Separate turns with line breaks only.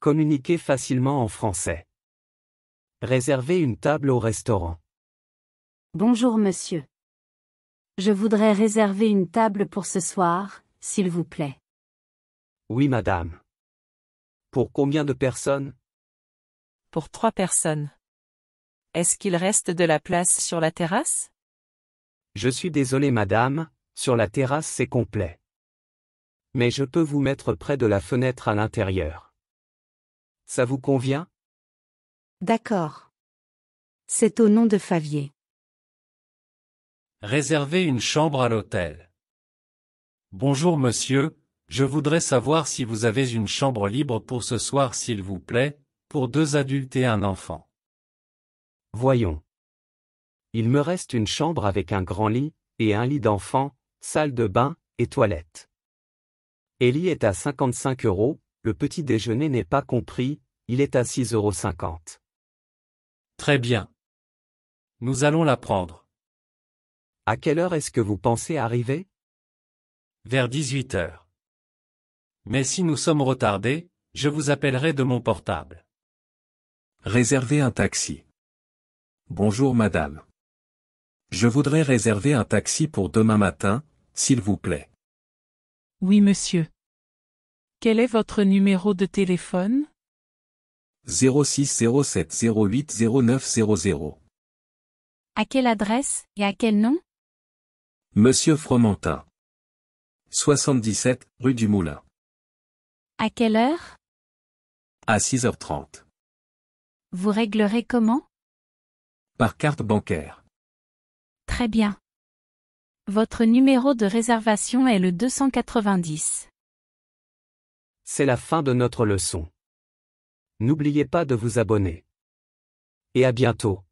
Communiquez facilement en français. Réservez une table au restaurant.
Bonjour monsieur. Je voudrais réserver une table pour ce soir, s'il vous plaît.
Oui madame. Pour combien de personnes?
Pour trois personnes. Est-ce qu'il reste de la place sur la terrasse?
Je suis désolé madame, sur la terrasse c'est complet. Mais je peux vous mettre près de la fenêtre à l'intérieur. Ça vous convient?
D'accord. C'est au nom de Favier.
Réservez une chambre à l'hôtel. Bonjour monsieur, je voudrais savoir si vous avez une chambre libre pour ce soir s'il vous plaît, pour deux adultes et un enfant.
Voyons. Il me reste une chambre avec un grand lit, et un lit d'enfant, salle de bain, et toilette. Ellie est à 55 euros, le petit déjeuner n'est pas compris, il est à 6,50 euros.
Très bien. Nous allons la prendre.
À quelle heure est-ce que vous pensez arriver?
Vers 18 heures. Mais si nous sommes retardés, je vous appellerai de mon portable.
Réservez un taxi. Bonjour madame. Je voudrais réserver un taxi pour demain matin, s'il vous plaît.
Oui monsieur. Quel est votre numéro de téléphone?
0607080900.
À quelle adresse et à quel nom?
Monsieur Fromentin. 77, rue du Moulin.
À quelle heure?
À 6h30.
Vous réglerez comment?
Par carte bancaire.
Très bien. Votre numéro de réservation est le 290.
C'est la fin de notre leçon. N'oubliez pas de vous abonner. Et à bientôt.